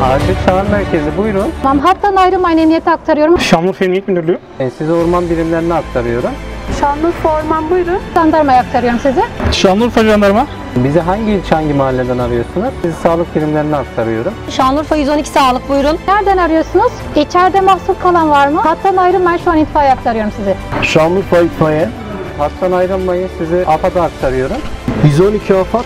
Çağrı merkezi buyurun. Tamam hattan ayrılmayın emniyete aktarıyorum. Şanlıurfa Emniyet Müdürlüğü. E, size orman birimlerine aktarıyorum. Şanlıurfa Orman buyurun. Jandarmaya aktarıyorum sizi. Şanlıurfa Jandarma. Bizi hangi ilçe hangi mahalleden arıyorsunuz? Sizi sağlık birimlerine aktarıyorum. Şanlıurfa 112 sağlık buyurun. Nereden arıyorsunuz? İçeride mahsur kalan var mı? Hattan ben şu an itfaiye aktarıyorum sizi. Şanlıurfa itfaiye. Hattan ayrılmayın sizi AFAD'a aktarıyorum. 112 AFAD.